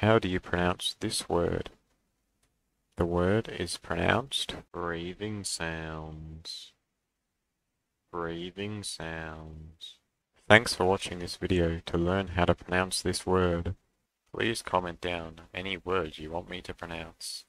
How do you pronounce this word? The word is pronounced breathing sounds. Breathing sounds. Thanks for watching this video to learn how to pronounce this word. Please comment down any word you want me to pronounce.